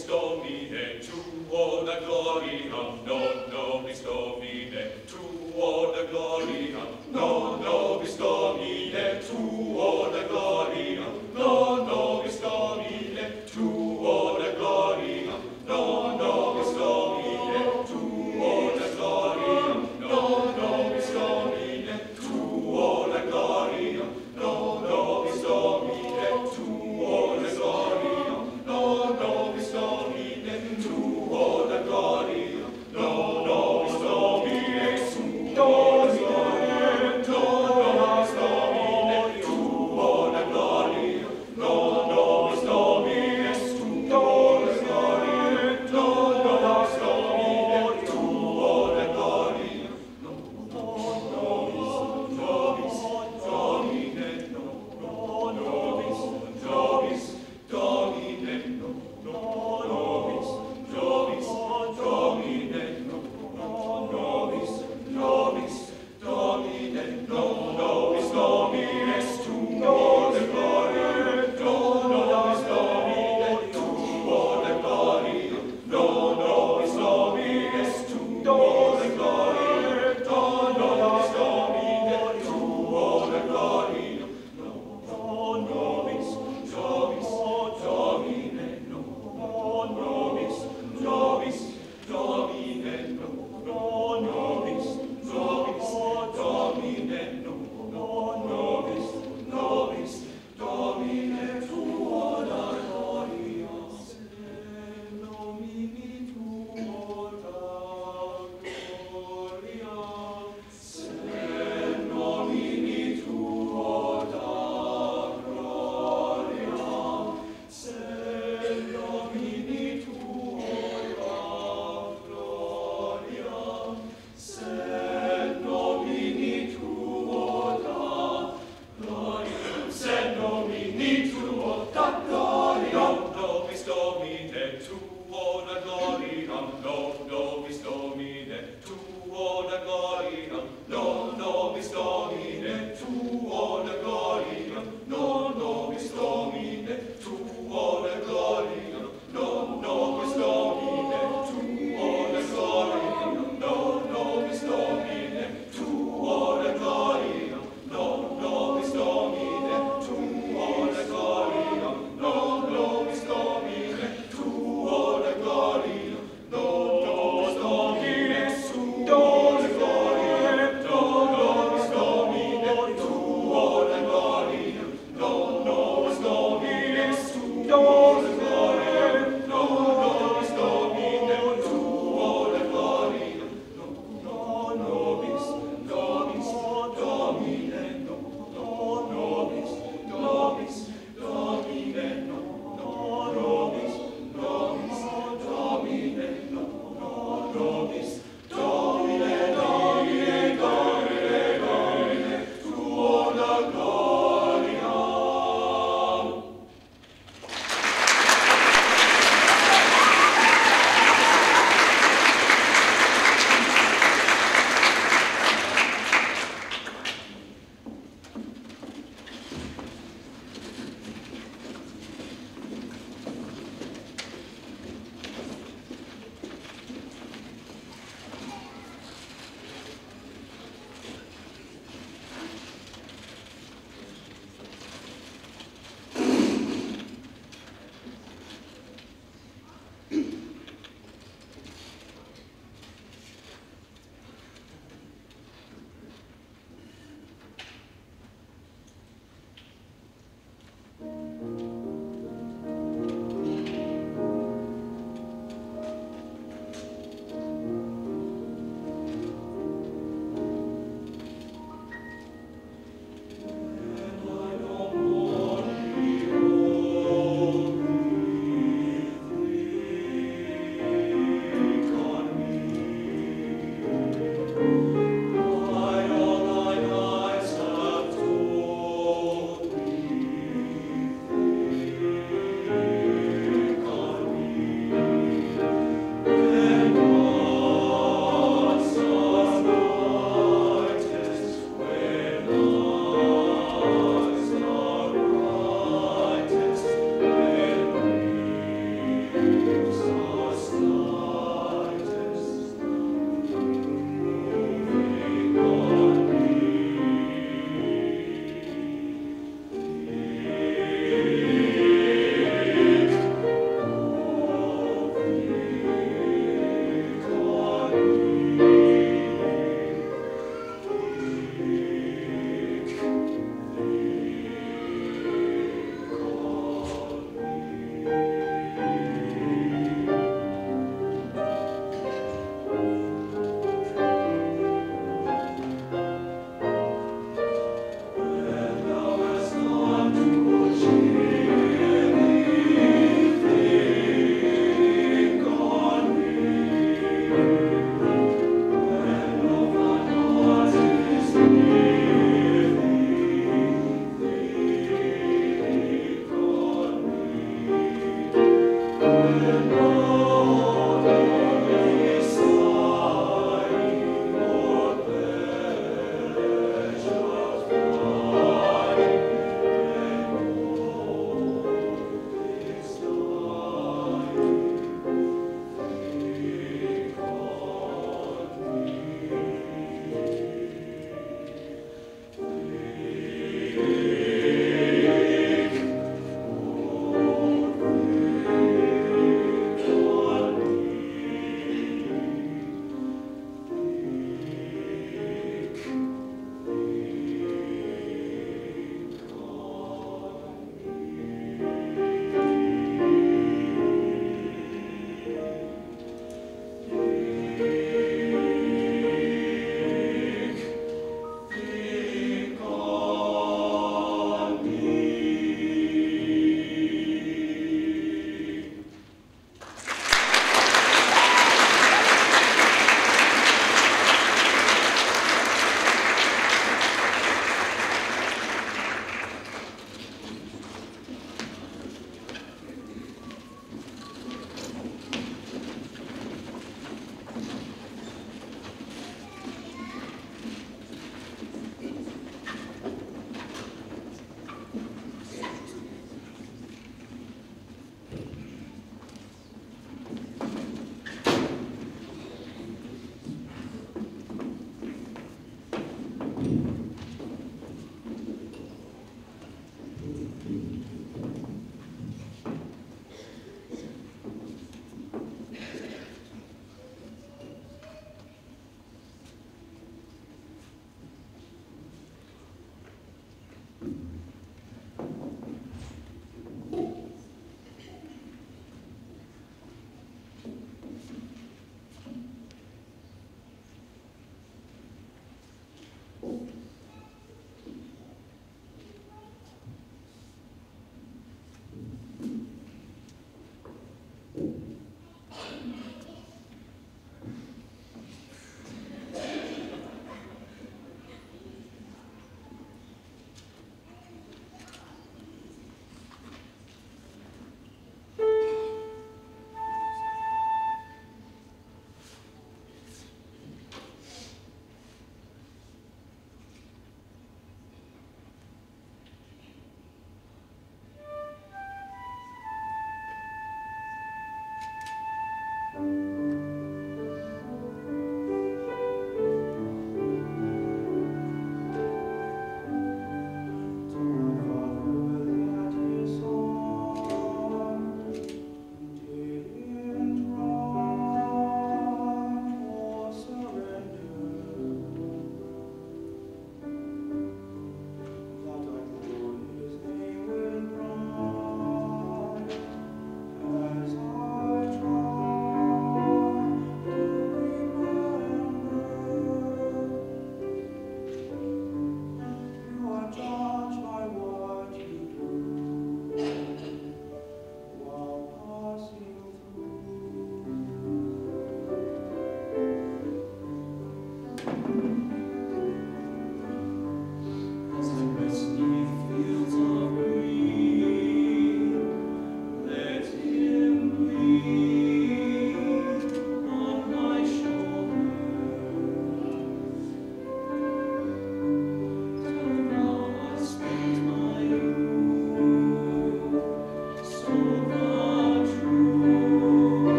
nobis domine tuo da gloria non nobis domine tuo da gloria non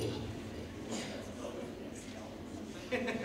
Thank you.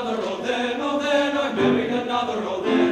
Another, oh then, oh then, I married another, oh then.